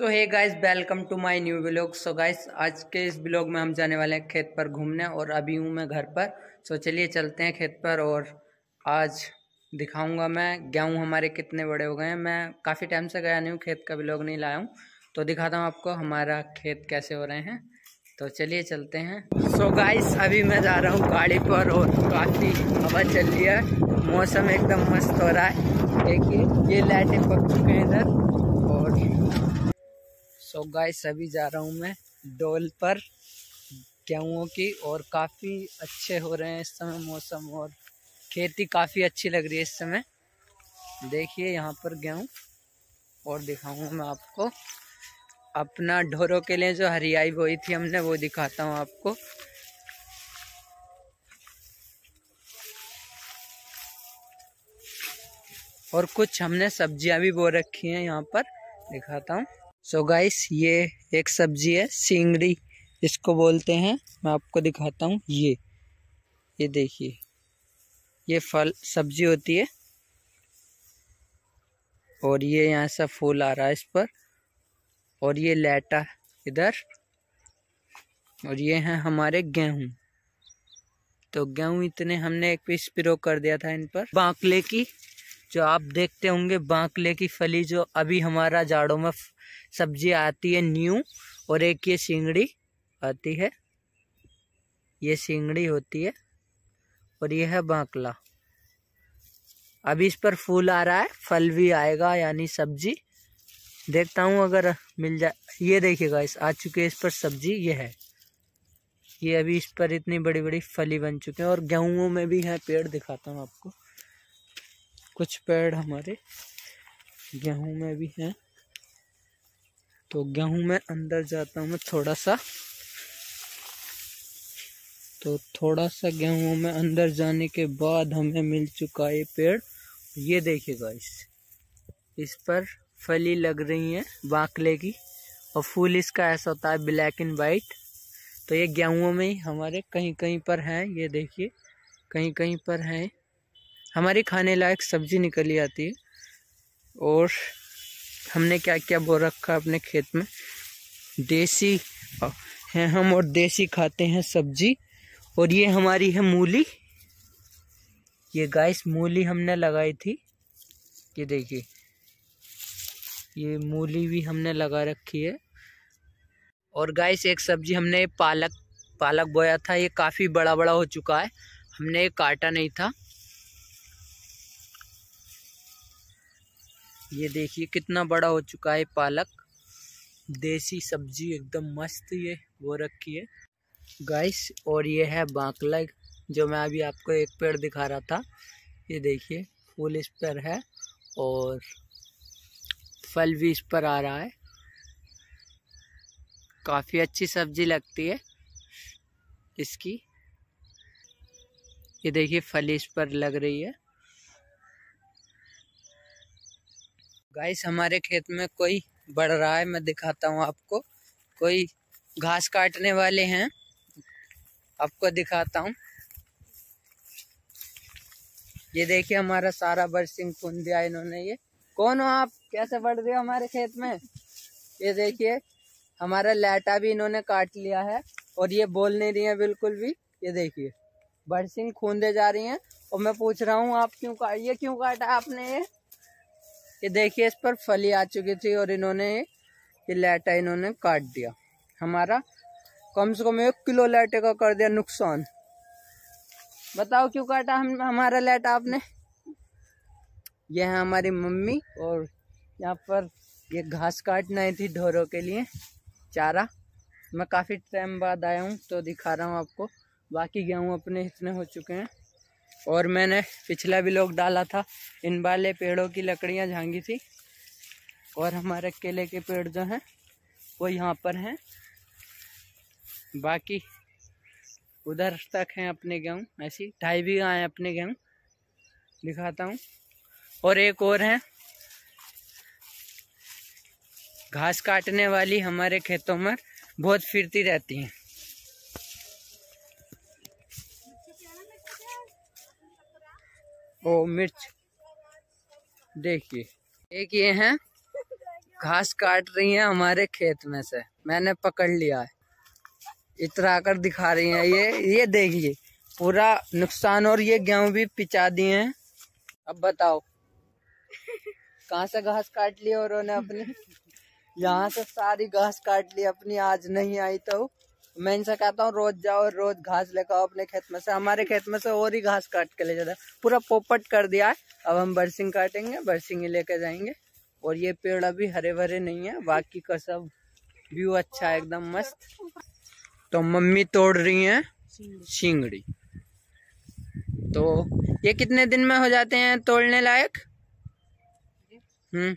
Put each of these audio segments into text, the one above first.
So hey guys welcome to my new blog so guys आज के इस blog में हम जाने वाले हैं खेत पर घूमने और अभी हूँ मैं घर पर। सो so, चलिए चलते हैं खेत पर और आज दिखाऊँगा मैं गेहूँ हमारे कितने बड़े हो गए हैं। मैं काफ़ी टाइम से गया नहीं हूँ खेत का ब्लॉग नहीं लाया हूँ। तो दिखाता हूँ आपको हमारा खेत कैसे हो रहे हैं। तो चलिए चलते हैं। सो so गाइस अभी मैं जा रहा हूँ गाड़ी पर और काफ़ी हवा चल रही है। मौसम एकदम मस्त हो रहा है। देखिए ये लाइटें पक चुके हैं इधर। सो गाइस अभी जा रहा हूँ मैं डोल पर, गेहूँ की, और काफ़ी अच्छे हो रहे हैं इस समय मौसम, और खेती काफ़ी अच्छी लग रही है इस समय। देखिए यहाँ पर गेहूँ, और दिखाऊँगा मैं आपको। अपना ढोरों के लिए जो हरियाई बोई थी हमने, वो दिखाता हूँ आपको। और कुछ हमने सब्ज़ियाँ भी बो रखी हैं यहाँ पर, दिखाता हूँ। सो so गाइस ये एक सब्ज़ी है, सिंगड़ी इसको बोलते हैं। मैं आपको दिखाता हूँ, ये। ये देखिए, ये फल, सब्ज़ी होती है। और ये यहाँ से फूल आ रहा है इस पर। और ये लेटा इधर। और ये हैं हमारे गेहूँ। तो गेहूँ इतने हमने एक पीस पिरो कर दिया था इन पर। बांकले की, जो आप देखते होंगे, बांकले की फली जो अभी हमारा जाड़ों में सब्ज़ी आती है न्यू और एक ये सिंगड़ी आती है। ये सिंगड़ी होती है और ये है बांकला। अभी इस पर फूल आ रहा है, फल भी आएगा, यानी सब्ज़ी। देखता हूँ अगर मिल जाए ये देखिएगा इस आ चुके इस पर सब्ज़ी, ये है। ये अभी इस पर इतनी बड़ी बड़ी फली बन चुके हैं और गेहूँ में भी है, पेड़ दिखाता हूँ आपको। कुछ पेड़ हमारे गेहूँ में भी हैं। तो गेहूँ में अंदर जाता हूँ मैं थोड़ा सा तो थोड़ा सा गेहूँ में अंदर जाने के बाद हमें मिल चुका है पेड़। ये देखिएगा इस इस पर फली लग रही है बाकले की और फूल इसका ऐसा होता है ब्लैक एंड वाइट तो ये गेहूँ में हमारे कहीं कहीं पर हैं, ये देखिए कहीं कहीं पर हैं। हमारी खाने लायक सब्ज़ी निकली आती है और हमने क्या क्या बो रखा अपने खेत में? देसी हैं हम और देसी खाते हैं सब्ज़ी। और ये हमारी है मूली। ये गाइस मूली हमने लगाई थी। ये देखिए। ये मूली भी हमने लगा रखी है। और गाइस एक सब्ज़ी हमने पालक पालक बोया था। ये काफ़ी बड़ा बड़ा हो चुका है। हमने ये काटा नहीं था। ये देखिए कितना बड़ा हो चुका है पालक। देसी सब्ज़ी एकदम मस्त ये, वो रखी है। गाइस और ये है बांकला, जो मैं अभी आपको एक पेड़ दिखा रहा था। ये देखिए, फूल इस पर है और फल भी इस पर आ रहा है। काफ़ी अच्छी सब्ज़ी लगती है इसकी। ये देखिए, फल इस पर लग रही है। गाइस, हमारे खेत में कोई बढ़ रहा है, मैं दिखाता हूँ आपको। कोई घास काटने वाले हैं, आपको दिखाता हूँ। ये देखिए, हमारा सारा बरसिंग खून दिया इन्होंने ये। कौन हो आप? कैसे बढ़ रहे हो हमारे खेत में? ये देखिए, हमारा लेटा भी इन्होंने काट लिया है, और ये बोल नहीं रही है बिल्कुल भी। ये देखिए, बरसिंग खून दे जा रही हैं, और मैं पूछ रहा हूँ, आप क्यों काट ये क्यों काटा आपने ये? ये देखिए इस पर फली आ चुकी थी और इन्होंने ये लेटा इन्होंने काट दिया। हमारा कम से कम एक किलो लेटे का कर दिया नुकसान। बताओ क्यों काटा हम, हमारा लेटा आपने? ये है हमारी मम्मी और यहाँ पर ये घास काटना ही थी ढोरों के लिए चारा। मैं काफ़ी टाइम बाद आया हूँ तो दिखा रहा हूँ आपको। बाकी गेहूँ अपने इतने हो चुके हैं। और मैंने पिछला भी लोग डाला था। इन वाले पेड़ों की लकड़ियाँ झांगी थी। और हमारे केले के पेड़ जो हैं, वो यहाँ पर हैं। बाकी उधर तक हैं अपने गेहूँ ऐसी ढाई भी आए अपने गेहूँ दिखाता हूँ। और एक और हैं। घास काटने वाली हमारे खेतों में बहुत फिरती रहती हैं। ओ मिर्च। देखिए। एक ये हैं, घास काट रही हैं हमारे खेत में से। मैंने पकड़ लिया है। इतरा कर दिखा रही हैं। ये ये देखिए, पूरा नुकसान और ये गेहूँ भी पिचा दिए हैं। अब बताओ, कहाँ से घास काट ली और उन्होंने अपनी? यहाँ से सारी घास काट ली, अपनी आज नहीं आई तो। मैं इनसे कहता हूँ, रोज जाओ, रोज घास लेकर आओ अपने खेत में से। हमारे खेत में से और ही घास काट के ले जाता है। पूरा पोपट कर दिया है। अब हम बरसिंग काटेंगे, बरसिंग ही लेके जाएँगे। और ये पेड़ अभी हरे भरे नहीं है, बाकी का सब व्यू अच्छा है, एकदम मस्त। तो मम्मी तोड़ रही हैं सिंगड़ी। तो ये कितने दिन में हो जाते हैं तोड़ने लायक? हम्म।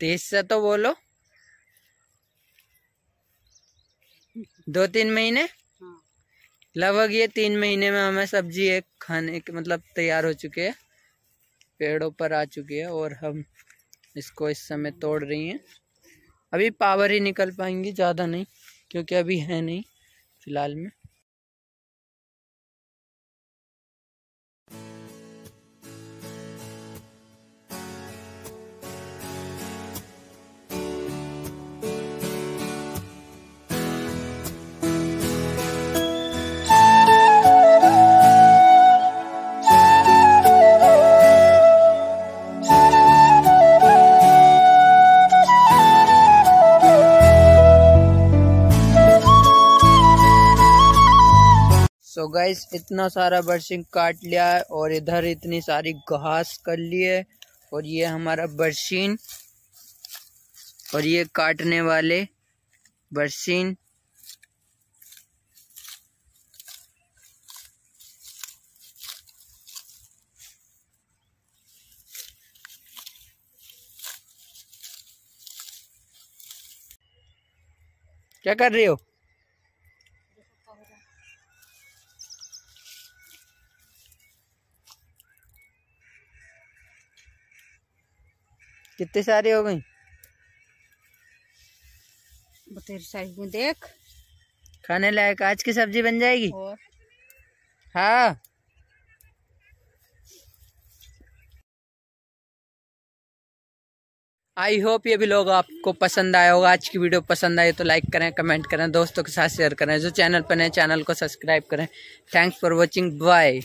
तेज से तो बोलो। दो तीन महीने? हाँ। लगभग ये तीन महीने में हमें सब्ज़ी एक खाने के मतलब तैयार हो चुके है। पेड़ों पर आ चुकी है और हम इसको इस समय तोड़ रही हैं। अभी पावर ही निकल पाएँगी ज़्यादा नहीं क्योंकि अभी है नहीं फ़िलहाल में। गाइस इतना सारा बरसिंग काट लिया है और इधर इतनी सारी घास कर ली है और ये हमारा बरसीन और ये काटने वाले बरसीन क्या कर रही हो? कितनी सारी हो गई तेरी सारी देख। खाने लायक आज की सब्ज़ी बन जाएगी? और? हाँ। आई होप ये भी लोग आपको पसंद आया होगा। आज की वीडियो पसंद आई तो लाइक करें कमेंट करें दोस्तों के साथ शेयर करें। जो चैनल पर नए चैनल को सब्सक्राइब करें। Thanks for watching bye